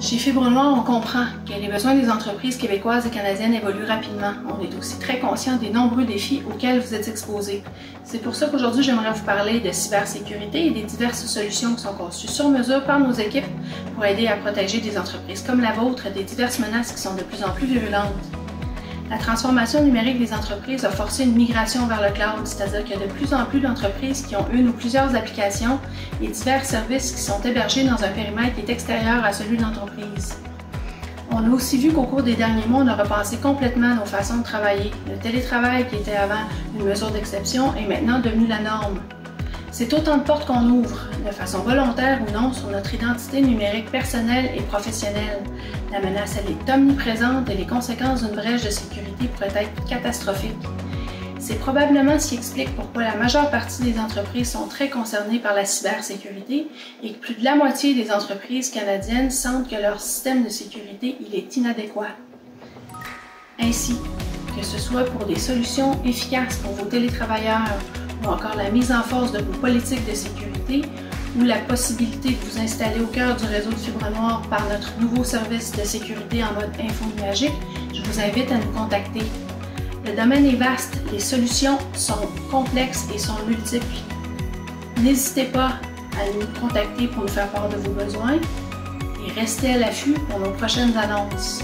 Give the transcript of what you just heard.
Chez Fibre Noire, on comprend que les besoins des entreprises québécoises et canadiennes évoluent rapidement. On est aussi très conscient des nombreux défis auxquels vous êtes exposés. C'est pour ça qu'aujourd'hui, j'aimerais vous parler de cybersécurité et des diverses solutions qui sont conçues sur mesure par nos équipes pour aider à protéger des entreprises comme la vôtre des diverses menaces qui sont de plus en plus virulentes. La transformation numérique des entreprises a forcé une migration vers le cloud, c'est-à-dire qu'il y a de plus en plus d'entreprises qui ont une ou plusieurs applications et divers services qui sont hébergés dans un périmètre qui est extérieur à celui de l'entreprise. On a aussi vu qu'au cours des derniers mois, on a repensé complètement nos façons de travailler. Le télétravail, qui était avant une mesure d'exception, est maintenant devenu la norme. C'est autant de portes qu'on ouvre, de façon volontaire ou non, sur notre identité numérique personnelle et professionnelle. La menace, elle est omniprésente et les conséquences d'une brèche de sécurité pourraient être catastrophiques. C'est probablement ce qui explique pourquoi la majeure partie des entreprises sont très concernées par la cybersécurité et que plus de la moitié des entreprises canadiennes sentent que leur système de sécurité il est inadéquat. Ainsi, que ce soit pour des solutions efficaces pour vos télétravailleurs ou encore la mise en force de vos politiques de sécurité ou la possibilité de vous installer au cœur du réseau de fibre noire par notre nouveau service de sécurité en mode info nuagique, je vous invite à nous contacter. Le domaine est vaste, les solutions sont complexes et sont multiples. N'hésitez pas à nous contacter pour nous faire part de vos besoins et restez à l'affût pour nos prochaines annonces.